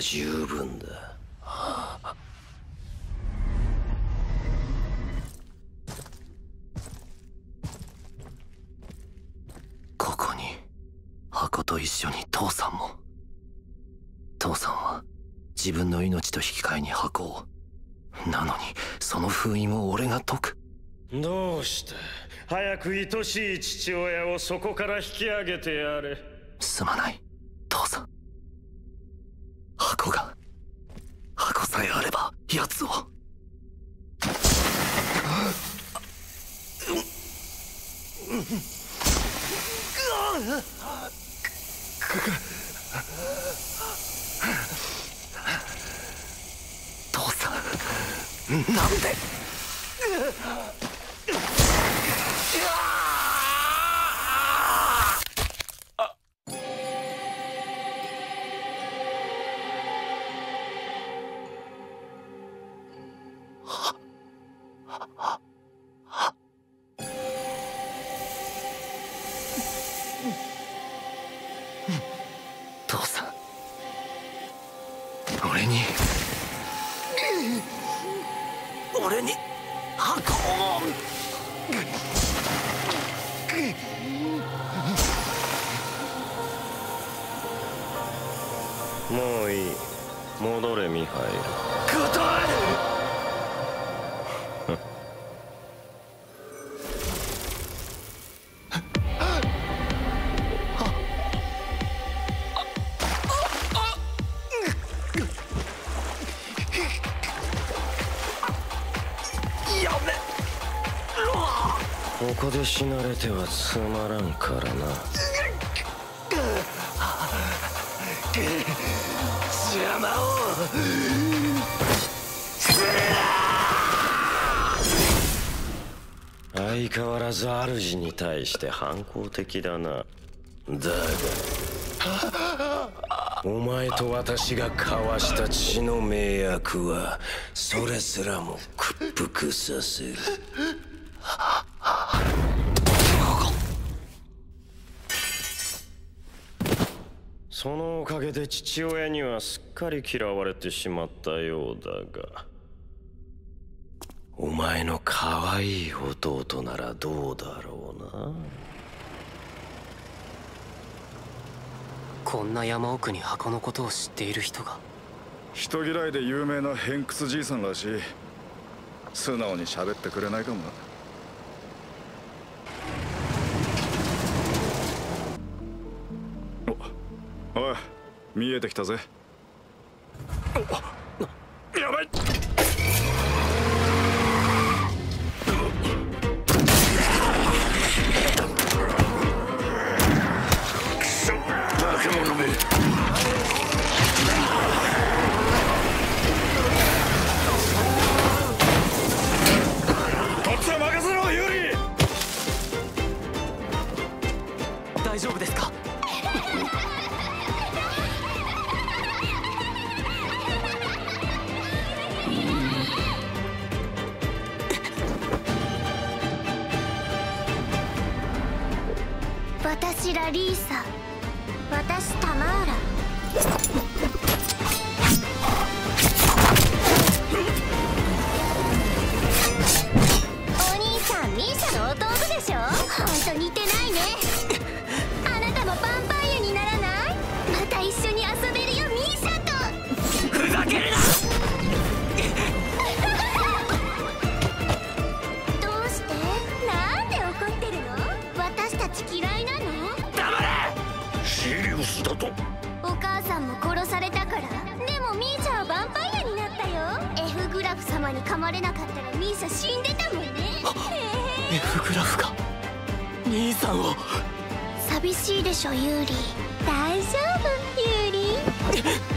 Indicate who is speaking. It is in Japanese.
Speaker 1: 十分だ。ここに箱と一緒に父さんも。父さんは自分の命と引き換えに箱を。なのにその封印を俺が解く。
Speaker 2: どうして？早く愛しい父親をそこから引き上げてやれ。
Speaker 1: すまない。父さん箱が箱さえあれば奴を父さんなんで？俺に。俺に？箱を
Speaker 2: もういい。戻れミハイ
Speaker 1: 断る
Speaker 2: ここで死なれてはつまらんからな。
Speaker 1: 邪魔を
Speaker 2: 相変わらず主に対して反抗的だな。だがお前と私が交わした血の盟約はそれすらも屈服させる。そのおかげで父親にはすっかり嫌われてしまったようだがお前の可愛い弟ならどうだろうな。
Speaker 3: こんな山奥に箱のことを知っている人が。
Speaker 4: 人嫌いで有名な偏屈じいさんらしい。素直に喋ってくれないかもな見えてきたぜ。やばい。
Speaker 5: 私ラリーサ。私タマーラ。シ
Speaker 1: リウスだと？
Speaker 5: お母さんも殺されたから。でもミーシャはヴァンパイアになったよ。F グラフ様に噛まれなかったらミーシャ死んでたもんね。へえ
Speaker 3: F グラフが。兄さんを。
Speaker 5: 寂しいでしょユーリ。大丈夫ユーリ